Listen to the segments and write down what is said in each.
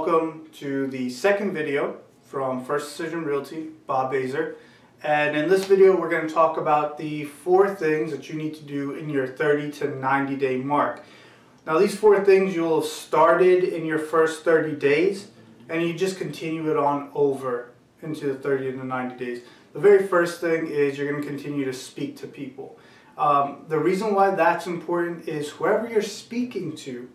Welcome to the second video from First Decision Realty, Bob Baser. And in this video, we're going to talk about the four things that you need to do in your 30 to 90 day mark. Now, these four things you'll have started in your first 30 days, and you just continue it on over into the 30 to 90 days. The very first thing is you're going to continue to speak to people. Um, the reason why that's important is whoever you're speaking to,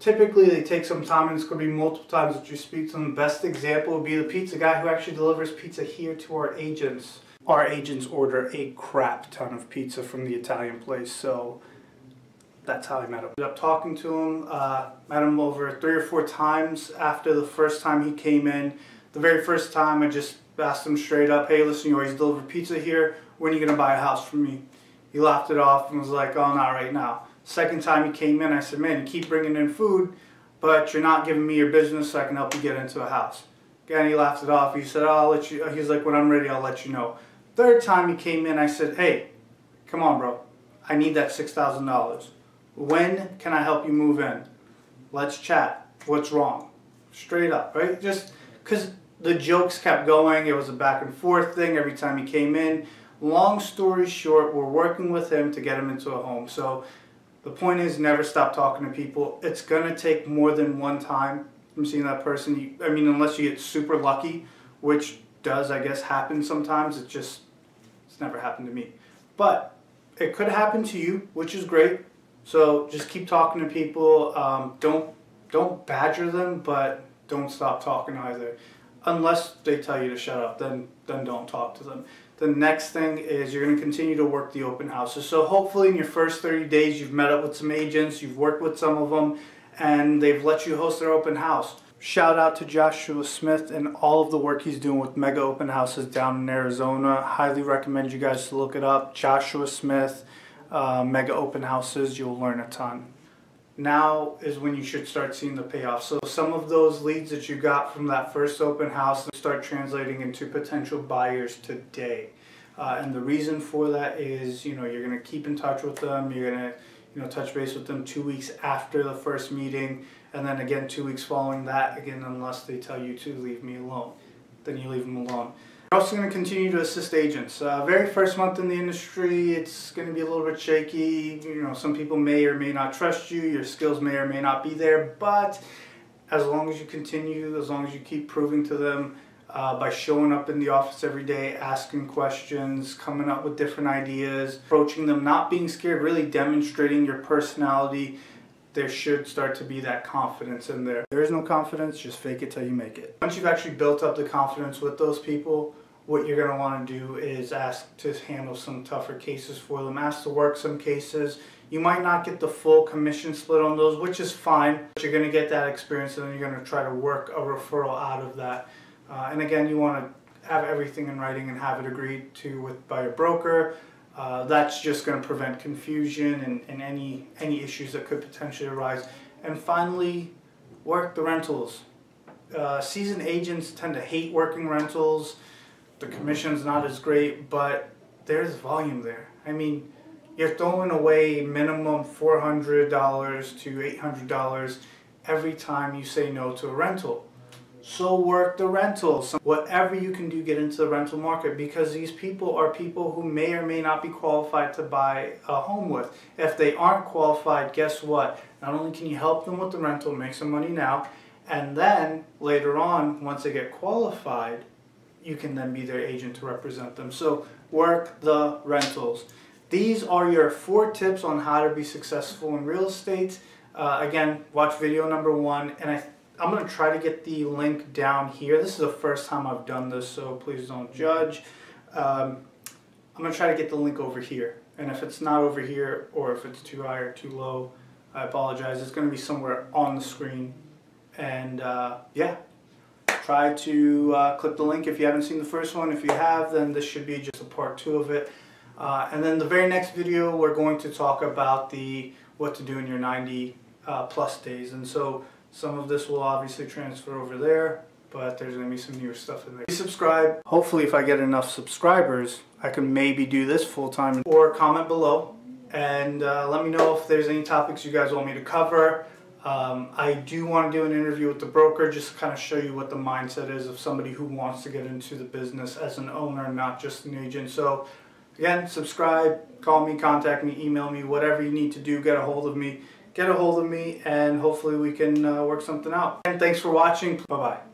typically they take some time and it's going to be multiple times that you speak to them. The best example would be the pizza guy who actually delivers pizza here to our agents. Our agents order a crap ton of pizza from the Italian place, so that's how I met him. I ended up talking to him, uh, met him over three or four times after the first time he came in. The very first time I just asked him straight up, hey listen, you always deliver pizza here, when are you going to buy a house from me? He laughed it off and was like, oh, not right now. Second time he came in, I said, man, you keep bringing in food, but you're not giving me your business so I can help you get into a house. Again, he laughed it off. He said, oh, I'll let you, he's like, when I'm ready, I'll let you know. Third time he came in, I said, hey, come on, bro. I need that $6,000. When can I help you move in? Let's chat. What's wrong? Straight up, right? Just because the jokes kept going. It was a back and forth thing every time he came in. Long story short, we're working with him to get him into a home. So the point is never stop talking to people. It's going to take more than one time from seeing that person. I mean, unless you get super lucky, which does, I guess, happen sometimes. It just, it's never happened to me. But it could happen to you, which is great. So just keep talking to people. Um, don't don't badger them, but don't stop talking either. Unless they tell you to shut up, then then don't talk to them. The next thing is you're going to continue to work the open houses. So hopefully in your first 30 days you've met up with some agents, you've worked with some of them, and they've let you host their open house. Shout out to Joshua Smith and all of the work he's doing with mega open houses down in Arizona. Highly recommend you guys to look it up. Joshua Smith, uh, mega open houses, you'll learn a ton. Now is when you should start seeing the payoff. So some of those leads that you got from that first open house start translating into potential buyers today. Uh, and the reason for that is, you know, you're going to keep in touch with them. You're going to, you know, touch base with them two weeks after the first meeting, and then again two weeks following that. Again, unless they tell you to leave me alone, then you leave them alone. We're also going to continue to assist agents. Uh, very first month in the industry, it's going to be a little bit shaky. You know, some people may or may not trust you. Your skills may or may not be there, but as long as you continue, as long as you keep proving to them uh, by showing up in the office every day, asking questions, coming up with different ideas, approaching them, not being scared, really demonstrating your personality, there should start to be that confidence in there. There is no confidence, just fake it till you make it. Once you've actually built up the confidence with those people, what you're going to want to do is ask to handle some tougher cases for them, ask to work some cases. You might not get the full commission split on those, which is fine, but you're going to get that experience and then you're going to try to work a referral out of that. Uh, and again, you want to have everything in writing and have it agreed to with by a broker. Uh, that's just going to prevent confusion and, and any any issues that could potentially arise. And finally, work the rentals. Uh, seasoned agents tend to hate working rentals. The commission's not as great, but there's volume there. I mean, you're throwing away minimum $400 to $800 every time you say no to a rental so work the rentals. Whatever you can do, get into the rental market because these people are people who may or may not be qualified to buy a home with. If they aren't qualified, guess what? Not only can you help them with the rental, make some money now, and then later on, once they get qualified, you can then be their agent to represent them. So work the rentals. These are your four tips on how to be successful in real estate. Uh, again, watch video number one, and I I'm to try to get the link down here. This is the first time I've done this, so please don't judge. Um, I'm to try to get the link over here. And if it's not over here, or if it's too high or too low, I apologize. It's to be somewhere on the screen. And uh, yeah, try to uh, click the link if you haven't seen the first one. If you have, then this should be just a part two of it. Uh, and then the very next video, we're going to talk about the what to do in your 90 uh, plus days. And so some of this will obviously transfer over there, but there's going to be some newer stuff in there. Please subscribe. Hopefully if I get enough subscribers, I can maybe do this full time. Or comment below and uh, let me know if there's any topics you guys want me to cover. Um, I do want to do an interview with the broker just to kind of show you what the mindset is of somebody who wants to get into the business as an owner, not just an agent. So, again, subscribe, call me, contact me, email me, whatever you need to do, get a hold of me. Get a hold of me, and hopefully we can uh, work something out. And thanks for watching. Bye bye.